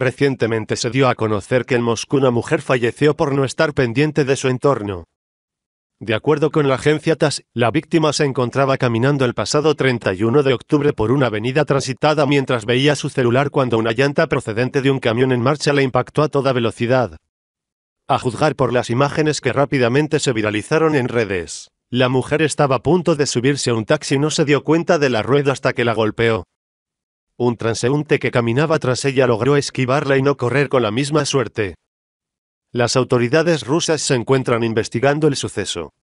Recientemente se dio a conocer que en Moscú una mujer falleció por no estar pendiente de su entorno. De acuerdo con la agencia TAS, la víctima se encontraba caminando el pasado 31 de octubre por una avenida transitada mientras veía su celular cuando una llanta procedente de un camión en marcha le impactó a toda velocidad. A juzgar por las imágenes que rápidamente se viralizaron en redes, la mujer estaba a punto de subirse a un taxi y no se dio cuenta de la rueda hasta que la golpeó. Un transeúnte que caminaba tras ella logró esquivarla y no correr con la misma suerte. Las autoridades rusas se encuentran investigando el suceso.